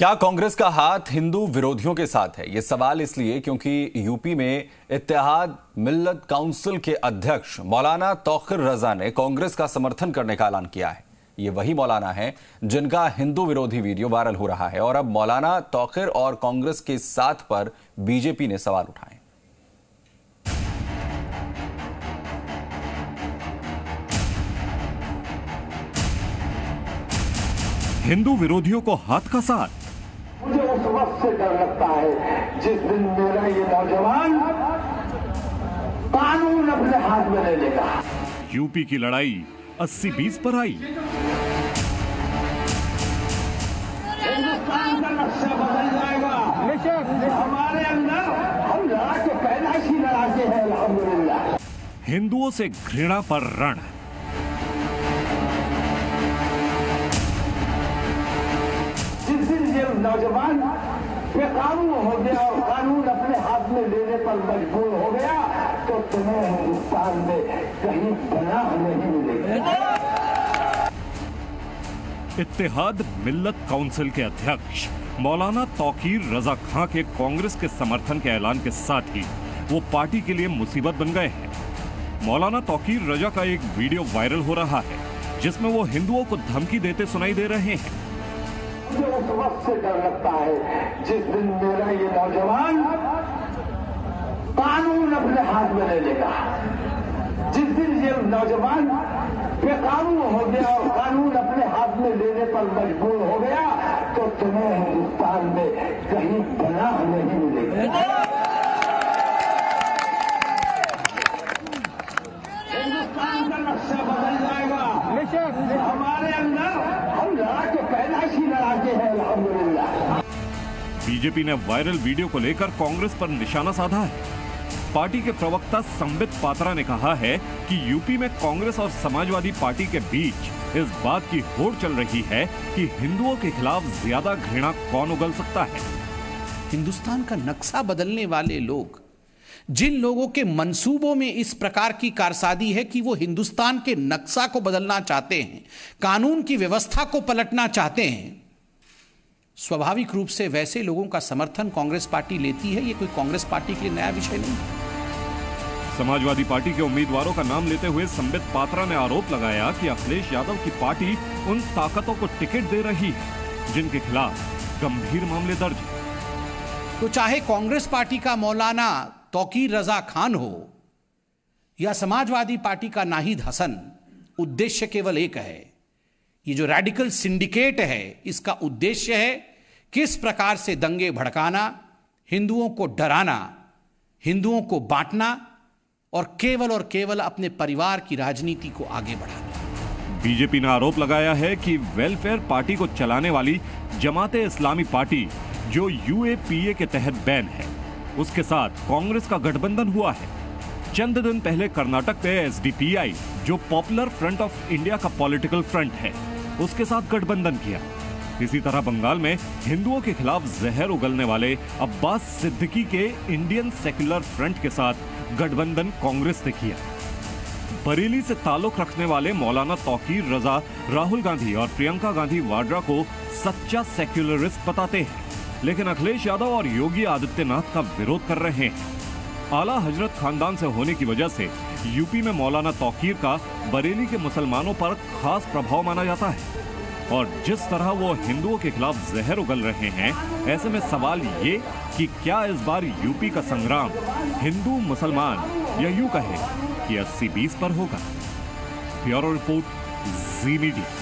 क्या कांग्रेस का हाथ हिंदू विरोधियों के साथ है? यह सवाल इसलिए क्योंकि यूपी में इतिहाद मिल्लत काउंसिल के अध्यक्ष मौलाना तोखिर रजा ने कांग्रेस का समर्थन करने का ऐलान किया है। ये वही मौलाना है जिनका हिंदू विरोधी वीडियो वायरल हो रहा है और अब मौलाना तोखिर और कांग्रेस के साथ पर बीजेपी ने सवाल उठाए। हिंदू विरोधियों को हाथ का साथ? मुझे उस वक्त से डर लगता है जिस दिन मेरा ये नौजवान कानून अपने हाथ में ले लेगा। यूपी की लड़ाई 80-20 पर आई। हिंदुस्तान का नक्शा बदल जाएगा। हमारे अंदर हम लड़ा के पैदाइशी लड़ाके हैं अलहमदुल्ला हिंदुओं से घृणा पर रण। नौजवान बेकानून हो गया और कानून अपने हाथ में लेने पर मजबूर हो गया तो तुम्हें हिंदुस्तान में कहीं बना नहीं मिलेगी। इत्तेहाद मिल्लत काउंसिल के अध्यक्ष मौलाना तौकीर रजा खां के कांग्रेस के समर्थन के ऐलान के साथ ही वो पार्टी के लिए मुसीबत बन गए हैं। मौलाना तौकीर रजा का एक वीडियो वायरल हो रहा है, जिसमें वो हिंदुओं को धमकी देते सुनाई दे रहे हैं। मुझे उस वक्त से डर लगता है, जिस दिन मेरा ये नौजवान कानून अपने हाथ में ले लेगा। जिस दिन ये नौजवान बेकानून हो गया और कानून अपने हाथ में लेने पर मजबूर हो गया तो तुम्हें हिंदुस्तान में कहीं पनाह नहीं मिलेगी हिंदुस्तान का नक्शा बदल जाएगा हमारे अंदर हम लड़ा के पैदाइशी लड़ाके हैं अलहमदुल्ला बीजेपी ने वायरल वीडियो को लेकर कांग्रेस पर निशाना साधा है। पार्टी के प्रवक्ता संबित पात्रा ने कहा है कि यूपी में कांग्रेस और समाजवादी पार्टी के बीच इस बात की होड़ चल रही है कि हिंदुओं के खिलाफ ज़्यादा घृणा कौन उगल सकता है? हिंदुस्तान का नक्शा बदलने वाले लोग, जिन लोगों के मंसूबों में इस प्रकार की कारसादी है कि वो हिंदुस्तान के नक्शा को बदलना चाहते हैं, कानून की व्यवस्था को पलटना चाहते हैं स्वाभाविक रूप से वैसे लोगों का समर्थन कांग्रेस पार्टी लेती है ये कोई कांग्रेस पार्टी के लिए नया विषय नहीं है। समाजवादी पार्टी के उम्मीदवारों का नाम लेते हुए संबित पात्रा ने आरोप लगाया कि अखिलेश यादव की पार्टी उन ताकतों को टिकट दे रही है जिनके खिलाफ गंभीर मामले दर्ज तो चाहे कांग्रेस पार्टी का मौलाना तोकीर रजा खान हो या समाजवादी पार्टी का नाहिद हसन उद्देश्य केवल एक है। ये जो रेडिकल सिंडिकेट है इसका उद्देश्य है किस प्रकार से दंगे भड़काना, हिंदुओं को डराना, हिंदुओं को बांटना और केवल और केवल अपने परिवार की राजनीति को आगे बढ़ाना। बीजेपी ने आरोप लगाया है कि वेलफेयर पार्टी को चलाने वाली जमाते इस्लामी पार्टी, जो यूएपीए के तहत बैन है, उसके साथ कांग्रेस का गठबंधन हुआ है। चंद दिन पहले कर्नाटक में एसडीपीआई, जो पॉपुलर फ्रंट ऑफ़ इंडिया का पॉलिटिकल फ्रंट है, उसके साथ गठबंधन किया। इसी तरह बंगाल में हिंदुओं के खिलाफ जहर उगलने वाले अब्बास सिद्दीकी के इंडियन सेक्युलर फ्रंट के साथ गठबंधन कांग्रेस ने किया। बरेली से ताल्लुक रखने वाले मौलाना तौकीर रजा राहुल गांधी और प्रियंका गांधी वाड्रा को सच्चा सेक्युलरिस्ट बताते हैं, लेकिन अखिलेश यादव और योगी आदित्यनाथ का विरोध कर रहे हैं। आला हज़रत खानदान से होने की वजह से यूपी में मौलाना तौकीर का बरेली के मुसलमानों पर खास प्रभाव माना जाता है। और जिस तरह वो हिंदुओं के खिलाफ जहर उगल रहे हैं, ऐसे में सवाल ये कि क्या इस बार यूपी का संग्राम हिंदू, मुसलमान या यू कहे कि अस्सी बीस पर होगा? Bureau report, Zee media.